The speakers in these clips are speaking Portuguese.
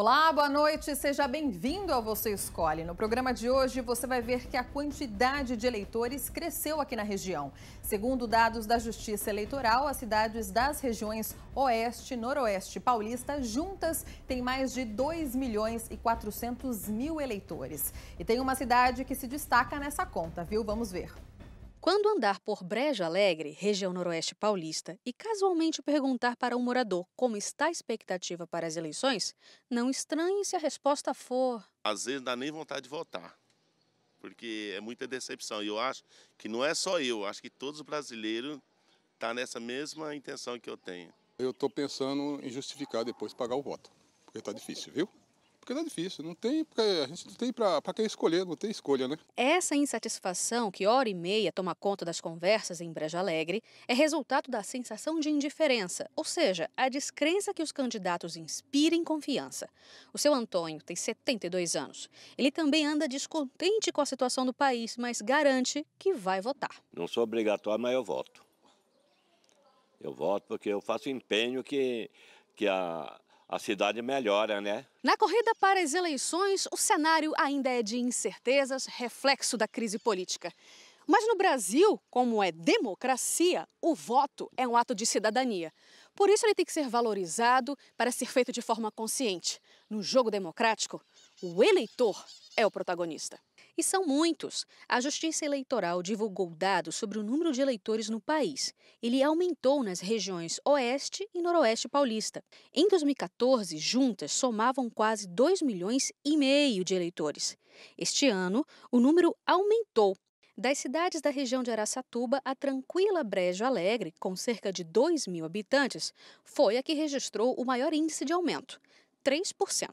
Olá, boa noite, seja bem-vindo ao Você Escolhe. No programa de hoje, você vai ver que a quantidade de eleitores cresceu aqui na região. Segundo dados da Justiça Eleitoral, as cidades das regiões Oeste, Noroeste e Paulista juntas têm mais de 2 milhões e 400 mil eleitores. E tem uma cidade que se destaca nessa conta, viu? Vamos ver. Quando andar por Brejo Alegre, região noroeste paulista, e casualmente perguntar para um morador como está a expectativa para as eleições, não estranhe se a resposta for. Às vezes dá nem vontade de votar, porque é muita decepção. E eu acho que não é só eu, acho que todos os brasileiros estão tá nessa mesma intenção que eu tenho. Eu estou pensando em justificar depois pagar o voto, porque está difícil, viu? Porque não é difícil, não tem, porque a gente não tem para quem escolher, não tem escolha, né? Essa insatisfação que hora e meia toma conta das conversas em Breja Alegre é resultado da sensação de indiferença, ou seja, a descrença que os candidatos inspirem confiança. O seu Antônio tem 72 anos. Ele também anda descontente com a situação do país, mas garante que vai votar. Não sou obrigatório, mas eu voto. Eu voto porque eu faço empenho que, que a a cidade melhora, né? Na corrida para as eleições, o cenário ainda é de incertezas, reflexo da crise política. Mas no Brasil, como é democracia, o voto é um ato de cidadania. Por isso ele tem que ser valorizado para ser feito de forma consciente. No jogo democrático, o eleitor é o protagonista. E são muitos. A Justiça Eleitoral divulgou dados sobre o número de eleitores no país. Ele aumentou nas regiões Oeste e Noroeste Paulista. Em 2014, juntas somavam quase 2 milhões e meio de eleitores. Este ano, o número aumentou. Das cidades da região de Araçatuba, a tranquila Brejo Alegre, com cerca de 2 mil habitantes, foi a que registrou o maior índice de aumento. 3%.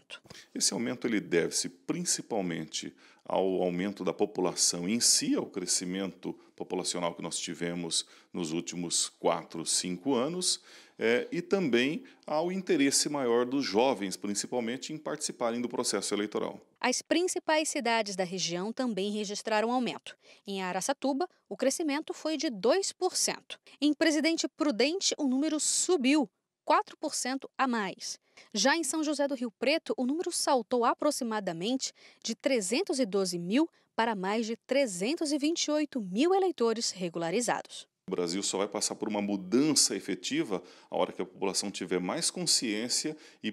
Esse aumento ele deve-se principalmente ao aumento da população em si, ao crescimento populacional que nós tivemos nos últimos quatro, cinco anos, é, e também ao interesse maior dos jovens, principalmente, em participarem do processo eleitoral. As principais cidades da região também registraram aumento. Em Araçatuba, o crescimento foi de 2%. Em Presidente Prudente, o número subiu 4% a mais. Já em São José do Rio Preto, o número saltou aproximadamente de 312 mil para mais de 328 mil eleitores regularizados. O Brasil só vai passar por uma mudança efetiva a hora que a população tiver mais consciência e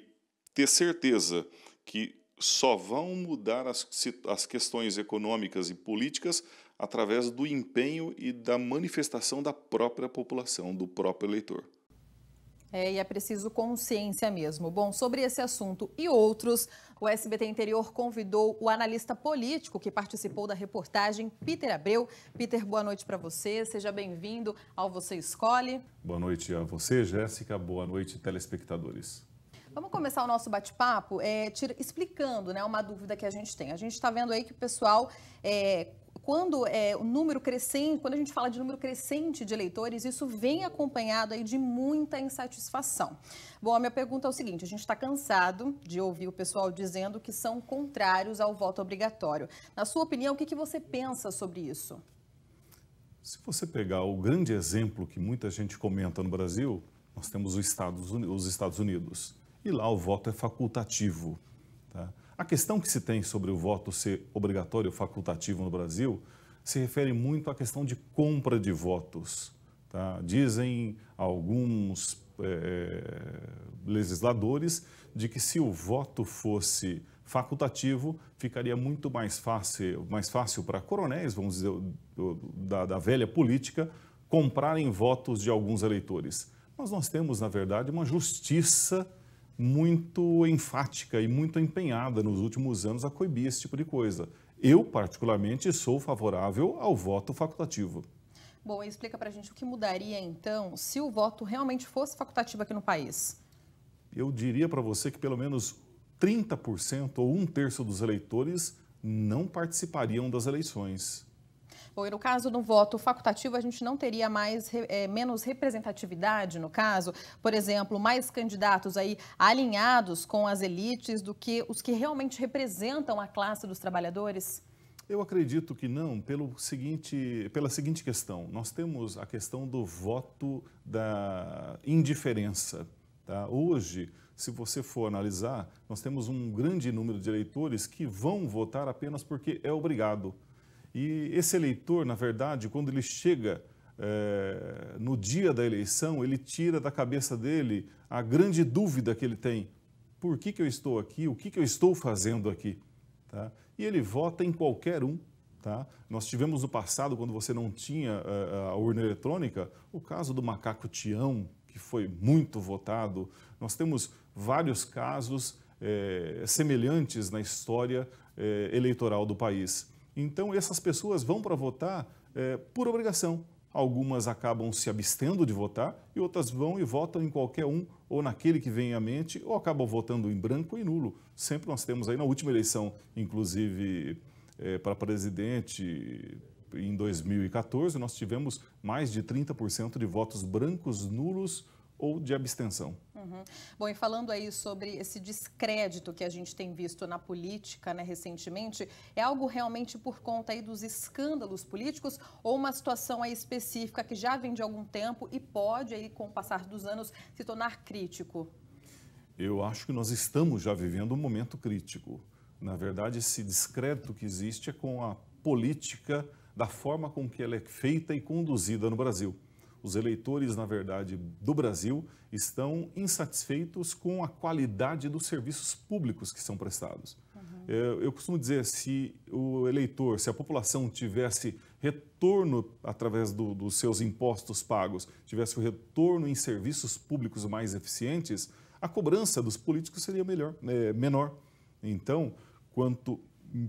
ter certeza que só vão mudar as, as questões econômicas e políticas através do empenho e da manifestação da própria população, do próprio eleitor. É, e é preciso consciência mesmo. Bom, sobre esse assunto e outros, o SBT Interior convidou o analista político que participou da reportagem, Peter Abreu. Peter, boa noite para você. Seja bem-vindo ao Você Escolhe. Boa noite a você, Jéssica. Boa noite, telespectadores. Vamos começar o nosso bate-papo é, explicando né, uma dúvida que a gente tem. A gente está vendo aí que o pessoal é, quando é, o número crescente, quando a gente fala de número crescente de eleitores, isso vem acompanhado aí de muita insatisfação. Bom, a minha pergunta é o seguinte: a gente está cansado de ouvir o pessoal dizendo que são contrários ao voto obrigatório. Na sua opinião, o que, que você pensa sobre isso? Se você pegar o grande exemplo que muita gente comenta no Brasil, nós temos os Estados Unidos. Os Estados Unidos e lá o voto é facultativo. A questão que se tem sobre o voto ser obrigatório ou facultativo no Brasil se refere muito à questão de compra de votos. Tá? Dizem alguns é, legisladores de que se o voto fosse facultativo, ficaria muito mais fácil, mais fácil para coronéis, vamos dizer, da, da velha política, comprarem votos de alguns eleitores. Mas nós temos, na verdade, uma justiça muito enfática e muito empenhada nos últimos anos a coibir esse tipo de coisa. Eu, particularmente, sou favorável ao voto facultativo. Bom, explica para a gente o que mudaria, então, se o voto realmente fosse facultativo aqui no país. Eu diria para você que pelo menos 30% ou um terço dos eleitores não participariam das eleições. Bom, e no caso do voto facultativo, a gente não teria mais é, menos representatividade, no caso, por exemplo, mais candidatos aí alinhados com as elites do que os que realmente representam a classe dos trabalhadores? Eu acredito que não, pelo seguinte, pela seguinte questão. Nós temos a questão do voto da indiferença. Tá? Hoje, se você for analisar, nós temos um grande número de eleitores que vão votar apenas porque é obrigado. E esse eleitor, na verdade, quando ele chega é, no dia da eleição, ele tira da cabeça dele a grande dúvida que ele tem: por que, que eu estou aqui? O que, que eu estou fazendo aqui? Tá? E ele vota em qualquer um. Tá? Nós tivemos no passado, quando você não tinha uh, a urna eletrônica, o caso do macaco Tião, que foi muito votado. Nós temos vários casos eh, semelhantes na história eh, eleitoral do país. Então, essas pessoas vão para votar por obrigação. Algumas acabam se abstendo de votar e outras vão e votam em qualquer um, ou naquele que vem à mente, ou acabam votando em branco e nulo. Sempre nós temos aí, na última eleição, inclusive é, para presidente, em 2014, nós tivemos mais de 30% de votos brancos, nulos ou de abstenção. Uhum. Bom, e falando aí sobre esse descrédito que a gente tem visto na política né, recentemente, é algo realmente por conta aí dos escândalos políticos ou uma situação aí específica que já vem de algum tempo e pode aí, com o passar dos anos, se tornar crítico? Eu acho que nós estamos já vivendo um momento crítico. Na verdade, esse descrédito que existe é com a política da forma com que ela é feita e conduzida no Brasil os eleitores, na verdade, do Brasil estão insatisfeitos com a qualidade dos serviços públicos que são prestados. Uhum. Eu, eu, costumo dizer, se o eleitor, se a população tivesse retorno através do, dos seus impostos pagos, tivesse o retorno em serviços públicos mais eficientes, a cobrança dos políticos seria melhor, é, menor. Então, quanto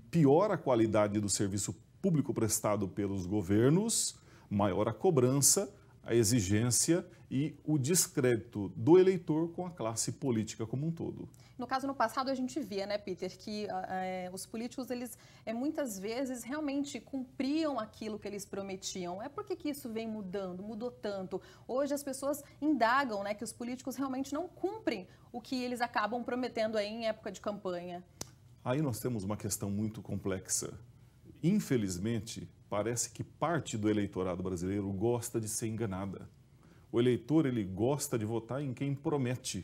pior a qualidade do serviço público prestado pelos governos, maior a cobrança a exigência e o descrédito do eleitor com a classe política como um todo. No caso, no passado, a gente via, né, Peter, que é, os políticos, eles é, muitas vezes realmente cumpriam aquilo que eles prometiam. É por que isso vem mudando, mudou tanto? Hoje as pessoas indagam né, que os políticos realmente não cumprem o que eles acabam prometendo aí em época de campanha. Aí nós temos uma questão muito complexa. Infelizmente, parece que parte do eleitorado brasileiro gosta de ser enganada. O eleitor ele gosta de votar em quem promete.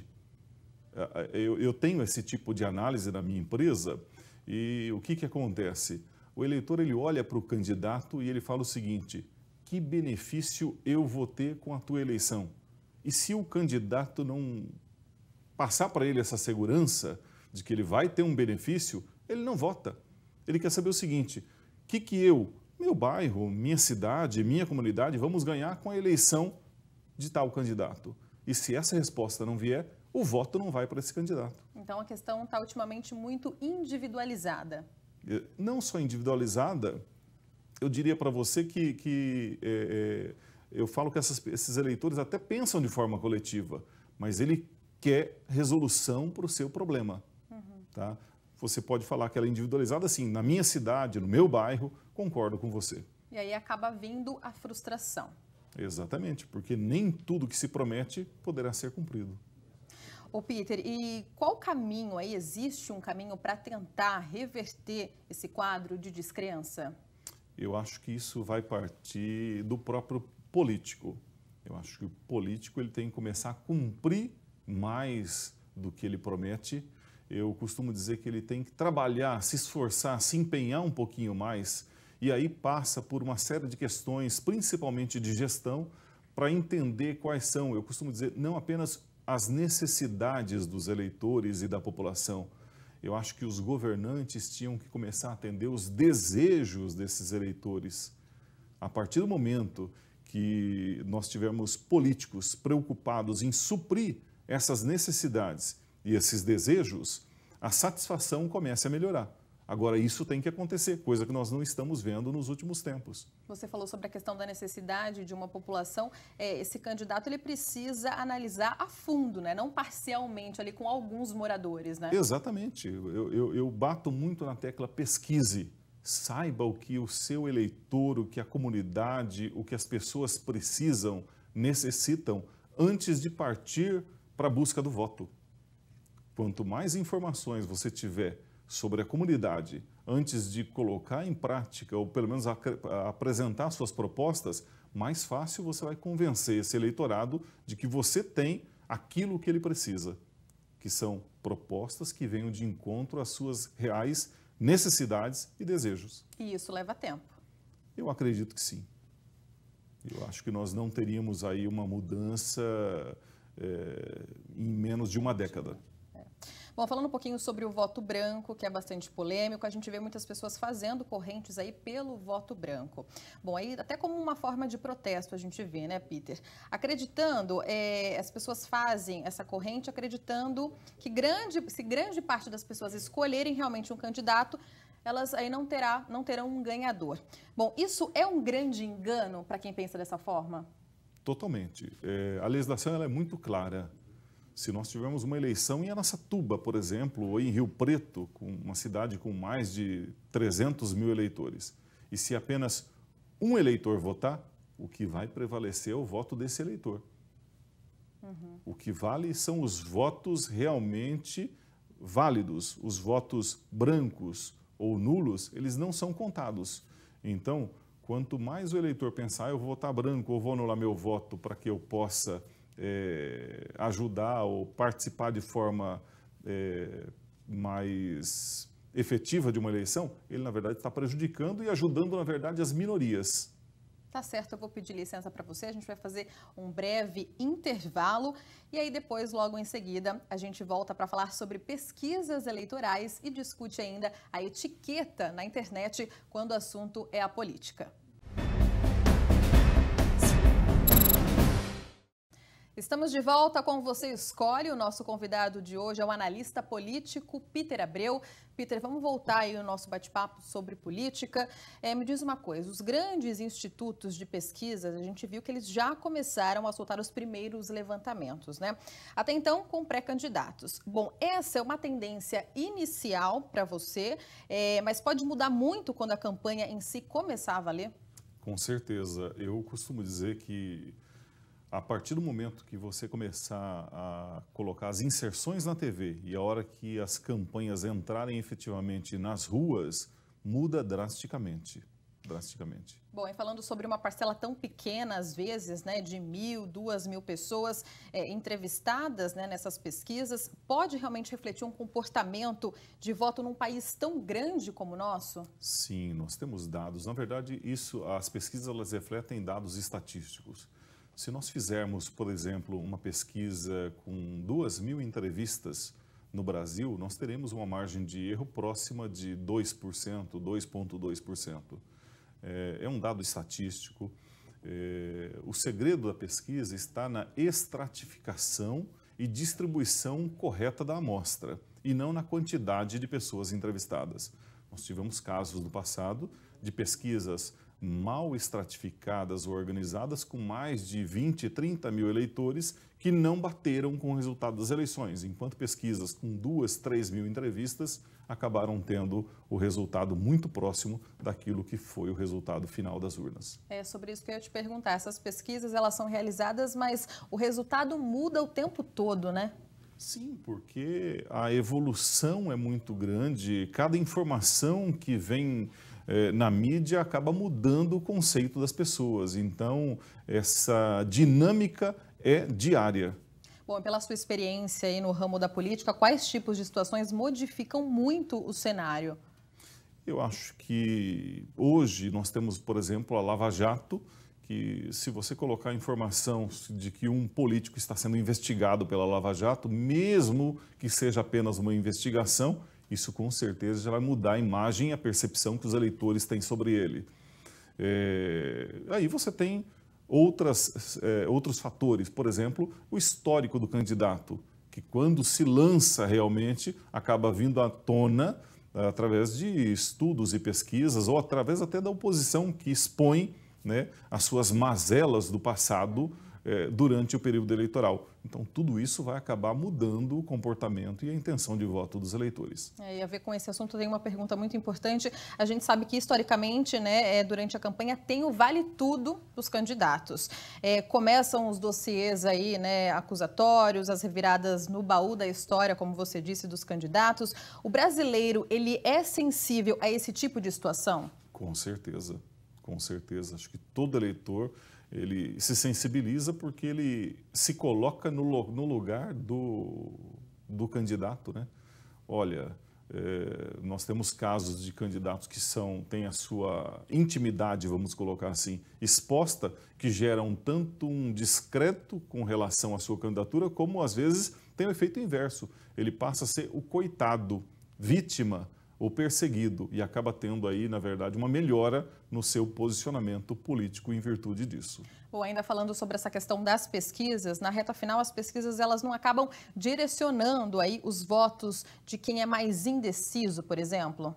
É, é, eu, eu tenho esse tipo de análise na minha empresa e o que, que acontece? O eleitor ele olha para o candidato e ele fala o seguinte: que benefício eu vou ter com a tua eleição? E se o candidato não passar para ele essa segurança de que ele vai ter um benefício, ele não vota. Ele quer saber o seguinte: o que, que eu, meu bairro, minha cidade, minha comunidade, vamos ganhar com a eleição de tal candidato. E se essa resposta não vier, o voto não vai para esse candidato. Então a questão está ultimamente muito individualizada. Não só individualizada, eu diria para você que, que é, é, eu falo que essas, esses eleitores até pensam de forma coletiva, mas ele quer resolução para o seu problema. Uhum. Tá? Você pode falar que ela é individualizada, assim, na minha cidade, no meu bairro, concordo com você. E aí acaba vindo a frustração. Exatamente, porque nem tudo que se promete poderá ser cumprido. Ô Peter, e qual caminho aí? Existe um caminho para tentar reverter esse quadro de descrença? Eu acho que isso vai partir do próprio político. Eu acho que o político ele tem que começar a cumprir mais do que ele promete. Eu costumo dizer que ele tem que trabalhar, se esforçar, se empenhar um pouquinho mais e aí passa por uma série de questões, principalmente de gestão, para entender quais são, eu costumo dizer, não apenas as necessidades dos eleitores e da população. Eu acho que os governantes tinham que começar a atender os desejos desses eleitores. A partir do momento que nós tivermos políticos preocupados em suprir essas necessidades e esses desejos, a satisfação começa a melhorar. Agora, isso tem que acontecer, coisa que nós não estamos vendo nos últimos tempos. Você falou sobre a questão da necessidade de uma população. É, esse candidato ele precisa analisar a fundo, né? não parcialmente, ali com alguns moradores. Né? Exatamente. Eu, eu, eu bato muito na tecla pesquise. Saiba o que o seu eleitor, o que a comunidade, o que as pessoas precisam, necessitam, antes de partir para a busca do voto. Quanto mais informações você tiver sobre a comunidade antes de colocar em prática, ou pelo menos apresentar suas propostas, mais fácil você vai convencer esse eleitorado de que você tem aquilo que ele precisa. que são propostas que venham de encontro às suas reais necessidades e desejos. E isso leva tempo. Eu acredito que sim. Eu acho que nós não teríamos aí uma mudança é, em menos de uma década. Bom, falando um pouquinho sobre o voto branco, que é bastante polêmico, a gente vê muitas pessoas fazendo correntes aí pelo voto branco. Bom, aí até como uma forma de protesto a gente vê, né, Peter? Acreditando, é, as pessoas fazem essa corrente acreditando que grande, se grande parte das pessoas escolherem realmente um candidato, elas aí não, terá, não terão um ganhador. Bom, isso é um grande engano para quem pensa dessa forma? Totalmente. É, a legislação é muito clara. Se nós tivermos uma eleição em Araçatuba, por exemplo, ou em Rio Preto, com uma cidade com mais de 300 mil eleitores, e se apenas um eleitor votar, o que vai prevalecer é o voto desse eleitor. Uhum. O que vale são os votos realmente válidos, os votos brancos ou nulos, eles não são contados. Então, quanto mais o eleitor pensar, eu vou votar branco ou vou anular meu voto para que eu possa é, ajudar ou participar de forma é, mais efetiva de uma eleição, ele na verdade está prejudicando e ajudando na verdade as minorias. Tá certo, eu vou pedir licença para você. A gente vai fazer um breve intervalo e aí depois, logo em seguida, a gente volta para falar sobre pesquisas eleitorais e discute ainda a etiqueta na internet quando o assunto é a política. Estamos de volta com Você Escolhe. O nosso convidado de hoje é o analista político Peter Abreu. Peter, vamos voltar aí o nosso bate-papo sobre política. É, me diz uma coisa: os grandes institutos de pesquisa, a gente viu que eles já começaram a soltar os primeiros levantamentos, né? Até então, com pré-candidatos. Bom, essa é uma tendência inicial para você, é, mas pode mudar muito quando a campanha em si começar a valer? Com certeza. Eu costumo dizer que a partir do momento que você começar a colocar as inserções na TV e a hora que as campanhas entrarem efetivamente nas ruas, muda drasticamente. Drasticamente. Bom, e falando sobre uma parcela tão pequena, às vezes, né, de mil, duas mil pessoas é, entrevistadas né, nessas pesquisas, pode realmente refletir um comportamento de voto num país tão grande como o nosso? Sim, nós temos dados. Na verdade, isso, as pesquisas elas refletem dados estatísticos. Se nós fizermos, por exemplo, uma pesquisa com duas mil entrevistas no Brasil, nós teremos uma margem de erro próxima de 2%, 2,2%. É, é um dado estatístico. É, o segredo da pesquisa está na estratificação e distribuição correta da amostra, e não na quantidade de pessoas entrevistadas. Nós tivemos casos no passado de pesquisas mal estratificadas ou organizadas com mais de 20, 30 mil eleitores que não bateram com o resultado das eleições, enquanto pesquisas com duas, três mil entrevistas acabaram tendo o resultado muito próximo daquilo que foi o resultado final das urnas. É sobre isso que eu ia te perguntar. Essas pesquisas elas são realizadas, mas o resultado muda o tempo todo, né? Sim, porque a evolução é muito grande. Cada informação que vem na mídia acaba mudando o conceito das pessoas. Então, essa dinâmica é diária. Bom, pela sua experiência aí no ramo da política, quais tipos de situações modificam muito o cenário? Eu acho que hoje nós temos, por exemplo, a Lava Jato, que se você colocar informação de que um político está sendo investigado pela Lava Jato, mesmo que seja apenas uma investigação, isso com certeza já vai mudar a imagem e a percepção que os eleitores têm sobre ele. É, aí você tem outras, é, outros fatores, por exemplo, o histórico do candidato, que quando se lança realmente acaba vindo à tona através de estudos e pesquisas ou através até da oposição que expõe né, as suas mazelas do passado é, durante o período eleitoral. Então, tudo isso vai acabar mudando o comportamento e a intenção de voto dos eleitores. É, e a ver com esse assunto, tem uma pergunta muito importante. A gente sabe que, historicamente, né, é, durante a campanha, tem o vale tudo dos candidatos. É, começam os dossiês aí, né, acusatórios, as reviradas no baú da história, como você disse, dos candidatos. O brasileiro, ele é sensível a esse tipo de situação? Com certeza, com certeza. Acho que todo eleitor ele se sensibiliza porque ele se coloca no, no lugar do, do candidato, né? Olha, é, nós temos casos de candidatos que são têm a sua intimidade, vamos colocar assim, exposta, que geram tanto um discreto com relação à sua candidatura, como às vezes tem o efeito inverso. Ele passa a ser o coitado, vítima ou perseguido e acaba tendo aí, na verdade, uma melhora no seu posicionamento político em virtude disso. Bom, ainda falando sobre essa questão das pesquisas, na reta final as pesquisas elas não acabam direcionando aí os votos de quem é mais indeciso, por exemplo?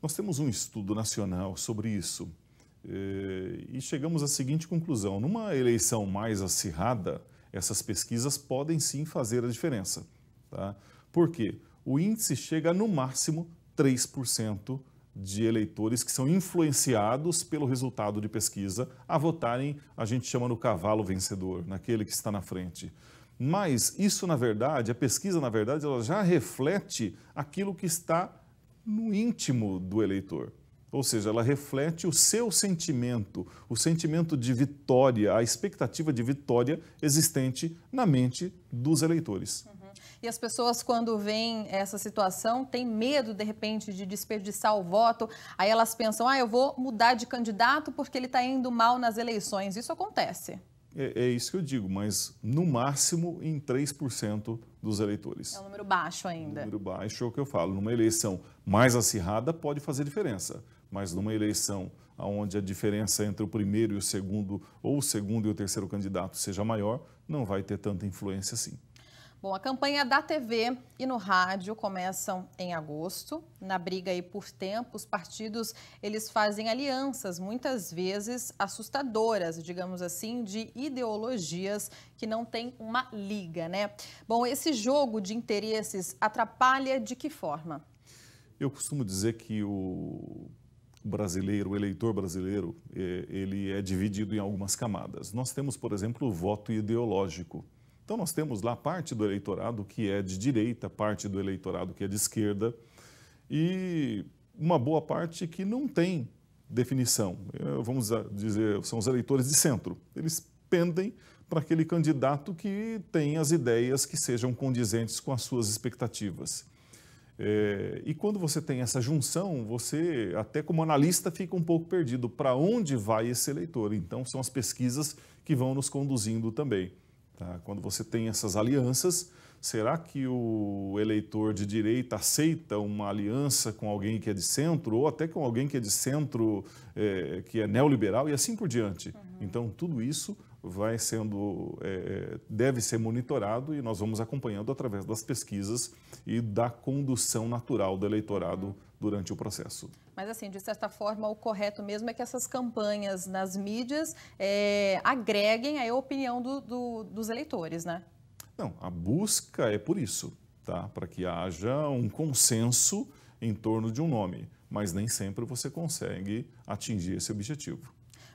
Nós temos um estudo nacional sobre isso eh, e chegamos à seguinte conclusão: numa eleição mais acirrada, essas pesquisas podem sim fazer a diferença. Tá? Por quê? O índice chega no máximo 3% de eleitores que são influenciados pelo resultado de pesquisa a votarem, a gente chama no cavalo vencedor, naquele que está na frente. Mas isso, na verdade, a pesquisa, na verdade, ela já reflete aquilo que está no íntimo do eleitor. Ou seja, ela reflete o seu sentimento, o sentimento de vitória, a expectativa de vitória existente na mente dos eleitores. E as pessoas, quando veem essa situação, têm medo, de repente, de desperdiçar o voto. Aí elas pensam, ah, eu vou mudar de candidato porque ele está indo mal nas eleições. Isso acontece. É, é, isso que eu digo, mas no máximo em 3% dos eleitores. É um número baixo ainda. Um número baixo é o que eu falo. Numa eleição mais acirrada pode fazer diferença, mas numa eleição onde a diferença entre o primeiro e o segundo, ou o segundo e o terceiro candidato seja maior, não vai ter tanta influência assim. Bom, a campanha da TV e no rádio começam em agosto. Na briga aí por tempo, os partidos eles fazem alianças, muitas vezes assustadoras, digamos assim, de ideologias que não têm uma liga, né? Bom, esse jogo de interesses atrapalha de que forma? Eu costumo dizer que o brasileiro, o eleitor brasileiro, é, ele é dividido em algumas camadas. Nós temos, por exemplo, o voto ideológico então, nós temos lá parte do eleitorado que é de direita, parte do eleitorado que é de esquerda e uma boa parte que não tem definição. Eh, vamos dizer, são os eleitores de centro. Eles pendem para aquele candidato que tem as ideias que sejam condizentes com as suas expectativas. É, e quando você tem essa junção, você, até como analista, fica um pouco perdido para onde vai esse eleitor. Então, são as pesquisas que vão nos conduzindo também. Tá? Quando você tem essas alianças, será que o eleitor de direita aceita uma aliança com alguém que é de centro ou até com alguém que é de centro, é, que é neoliberal e assim por diante? Uhum. Então, tudo isso vai sendo, é, deve ser monitorado e nós vamos acompanhando através das pesquisas e da condução natural do eleitorado uhum. durante o processo. Mas, assim, de certa forma, o correto mesmo é que essas campanhas nas mídias é, agreguem a opinião do, do, dos eleitores, né? Não, a busca é por isso, tá? Para que haja um consenso em torno de um nome, mas nem sempre você consegue atingir esse objetivo.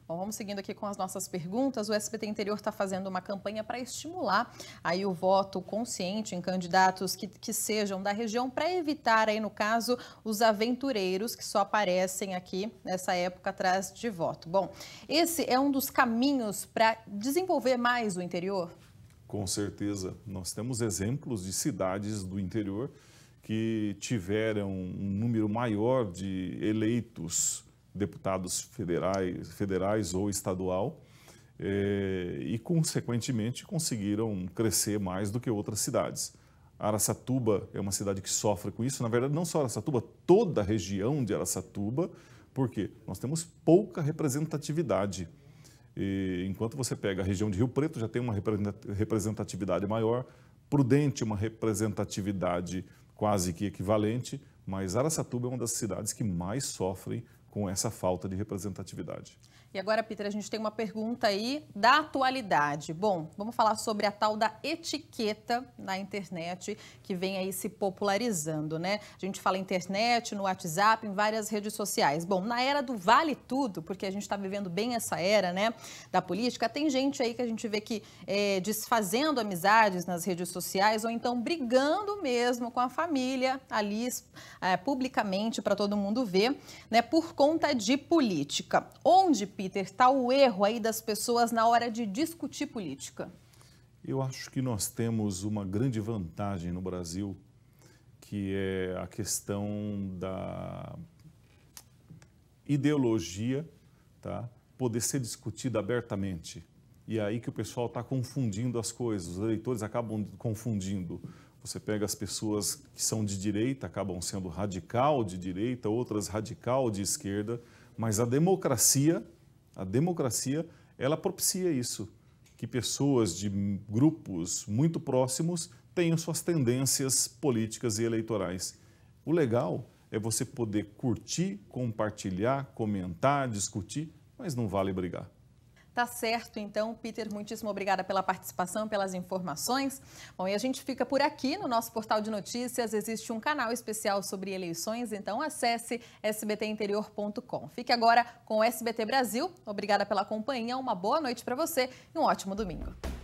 Bom, vamos seguindo aqui com as nossas perguntas. O SBT Interior está fazendo uma campanha para estimular aí o voto consciente em candidatos que, que sejam da região, para evitar aí, no caso, os aventureiros que só aparecem aqui nessa época atrás de voto. Bom, esse é um dos caminhos para desenvolver mais o interior? Com certeza. Nós temos exemplos de cidades do interior que tiveram um número maior de eleitos deputados federais, federais ou estadual, é, e, consequentemente, conseguiram crescer mais do que outras cidades. Araçatuba é uma cidade que sofre com isso. Na verdade, não só Araçatuba, toda a região de Araçatuba, porque nós temos pouca representatividade. E, enquanto você pega a região de Rio Preto, já tem uma representatividade maior, Prudente, uma representatividade quase que equivalente, mas Araçatuba é uma das cidades que mais sofrem com essa falta de representatividade. E agora, Peter, a gente tem uma pergunta aí da atualidade. Bom, vamos falar sobre a tal da etiqueta na internet que vem aí se popularizando, né? A gente fala internet, no WhatsApp, em várias redes sociais. Bom, na era do vale tudo, porque a gente está vivendo bem essa era, né, da política, tem gente aí que a gente vê que é, desfazendo amizades nas redes sociais ou então brigando mesmo com a família ali é, publicamente para todo mundo ver, né, por conta de política. Onde, Peter, está o erro aí das pessoas na hora de discutir política? Eu acho que nós temos uma grande vantagem no Brasil, que é a questão da ideologia tá? poder ser discutida abertamente. E é aí que o pessoal está confundindo as coisas, os eleitores acabam confundindo. Você pega as pessoas que são de direita, acabam sendo radical de direita, outras radical de esquerda, mas a democracia, a democracia, ela propicia isso que pessoas de grupos muito próximos tenham suas tendências políticas e eleitorais. O legal é você poder curtir, compartilhar, comentar, discutir, mas não vale brigar. Tá certo, então, Peter, muitíssimo obrigada pela participação, pelas informações. Bom, e a gente fica por aqui no nosso portal de notícias. Existe um canal especial sobre eleições, então acesse sbtinterior.com. Fique agora com o SBT Brasil. Obrigada pela companhia, uma boa noite para você e um ótimo domingo.